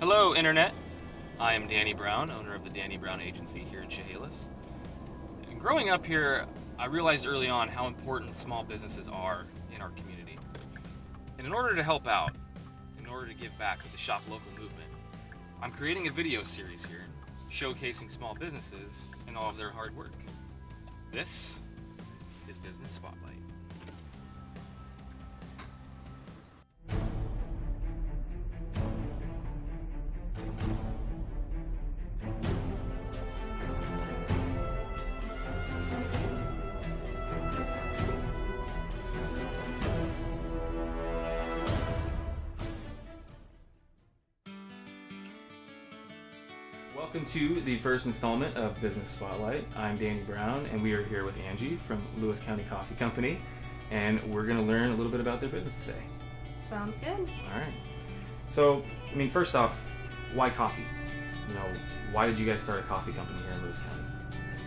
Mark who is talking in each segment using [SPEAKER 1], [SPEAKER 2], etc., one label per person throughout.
[SPEAKER 1] Hello, Internet. I am Danny Brown, owner of the Danny Brown Agency here in Chehalis. And growing up here, I realized early on how important small businesses are in our community. And in order to help out, in order to give back with the Shop Local movement, I'm creating a video series here showcasing small businesses and all of their hard work. This is Business Spotlight. Welcome to the first installment of Business Spotlight. I'm Danny Brown, and we are here with Angie from Lewis County Coffee Company, and we're going to learn a little bit about their business today.
[SPEAKER 2] Sounds good.
[SPEAKER 1] All right. So, I mean, first off, why coffee? You know, why did you guys start a coffee company here in Lewis County?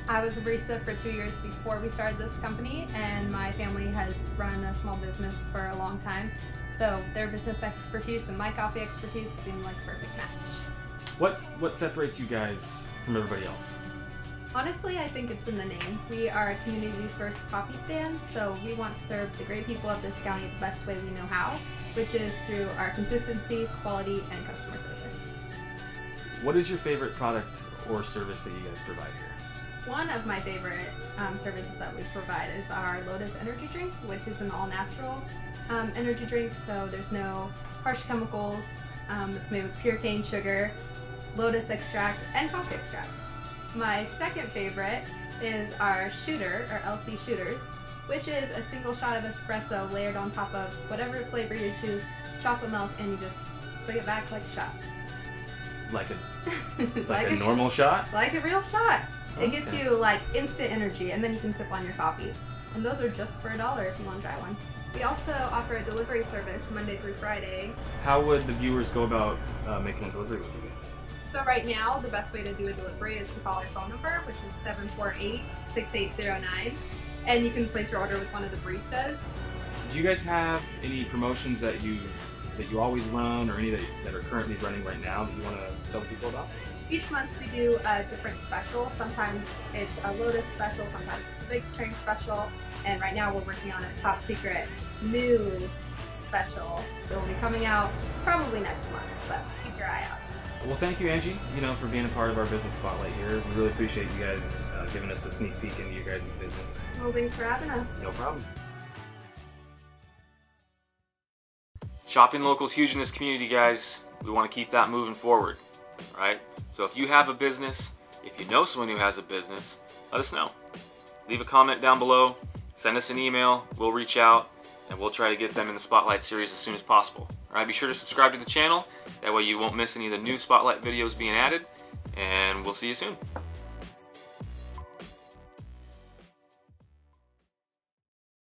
[SPEAKER 2] I was a barista for two years before we started this company, and my family has run a small business for a long time. So their business expertise and my coffee expertise seemed like a perfect match.
[SPEAKER 1] What what separates you guys from everybody else?
[SPEAKER 2] Honestly, I think it's in the name. We are a community first coffee stand, so we want to serve the great people of this county the best way we know how, which is through our consistency, quality, and customer service.
[SPEAKER 1] What is your favorite product or service that you guys provide here?
[SPEAKER 2] One of my favorite um, services that we provide is our Lotus Energy Drink, which is an all natural um, energy drink, so there's no harsh chemicals. Um, it's made with pure cane sugar, lotus extract, and coffee extract. My second favorite is our shooter, or LC shooters, which is a single shot of espresso layered on top of whatever flavor you choose, chocolate milk, and you just swig it back like a shot.
[SPEAKER 1] Like a like, a, normal shot?
[SPEAKER 2] Like a real shot. It gets you like instant energy, and then you can sip on your coffee. And those are just for a dollar if you want to try one. We also offer a delivery service Monday through Friday.
[SPEAKER 1] How would the viewers go about uh, making a delivery with you guys?
[SPEAKER 2] So right now, the best way to do a delivery is to call our phone number, which is 748-6809. And you can place your order with one of the baristas.
[SPEAKER 1] Do you guys have any promotions that you that you always run, or any that, that are currently running right now that you want to tell the people about?
[SPEAKER 2] Each month we do a different special. Sometimes it's a Lotus special, sometimes it's a Big Train special. And right now we're working on a top secret new special. It will be coming out probably next month, but keep your eye out.
[SPEAKER 1] Well, thank you, Angie. You know, for being a part of our business spotlight here. We really appreciate you guys uh, giving us a sneak peek into your guys' business.
[SPEAKER 2] Well, thanks for having us.
[SPEAKER 1] No problem. Shopping local is huge in this community, guys. We want to keep that moving forward, right? So if you have a business, if you know someone who has a business, let us know. Leave a comment down below, send us an email, we'll reach out, and we'll try to get them in the Spotlight series as soon as possible. All right, be sure to subscribe to the channel. That way you won't miss any of the new Spotlight videos being added, and we'll see you soon.